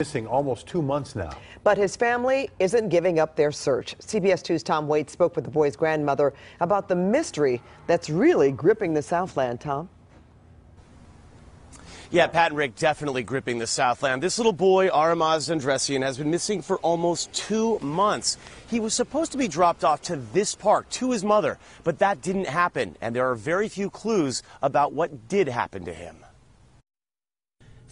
Missing almost two months now. But his family isn't giving up their search. CBS 2's Tom Wait spoke with the boy's grandmother about the mystery that's really gripping the Southland. Tom? Yeah, Pat and Rick definitely gripping the Southland. This little boy, Aramazd Andressian, has been missing for almost two months. He was supposed to be dropped off to this park to his mother, but that didn't happen, and there are very few clues about what did happen to him.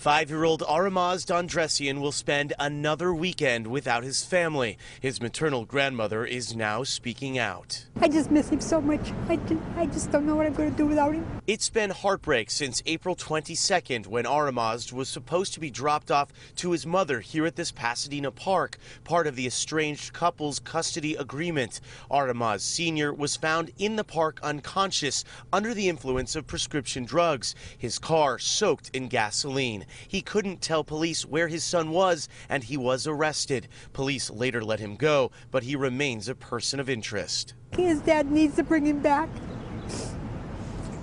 Five year old Aramazd Andressian will spend another weekend without his family. His maternal grandmother is now speaking out. I just miss him so much. I just, I just don't know what I'm going to do without him. It's been heartbreak since April 22nd when Aramazd was supposed to be dropped off to his mother here at this Pasadena park, part of the estranged couple's custody agreement. Aramazd Sr. was found in the park unconscious under the influence of prescription drugs, his car soaked in gasoline. He couldn't tell police where his son was, and he was arrested. Police later let him go, but he remains a person of interest. His dad needs to bring him back.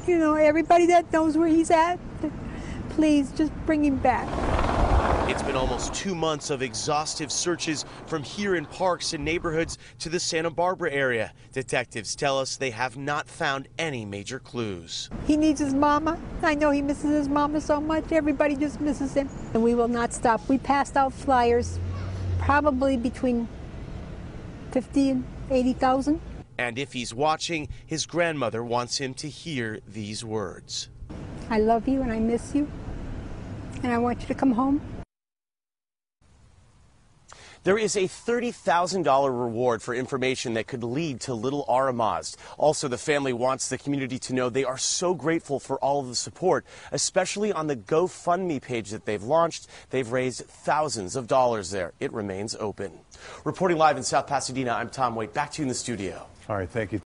You know, everybody that knows where he's at, please just bring him back. It's been almost two months of exhaustive searches from here in parks and neighborhoods to the Santa Barbara area. Detectives tell us they have not found any major clues. He needs his mama. I know he misses his mama so much. Everybody just misses him. And we will not stop. We passed out flyers, probably between 50 and 80,000. And if he's watching, his grandmother wants him to hear these words. I love you and I miss you. And I want you to come home. There is a $30,000 reward for information that could lead to little Aramazd. Also, the family wants the community to know they are so grateful for all of the support, especially on the GoFundMe page that they've launched. They've raised thousands of dollars there. It remains open. Reporting live in South Pasadena, I'm Tom Wait. Back to you in the studio. All right, thank you.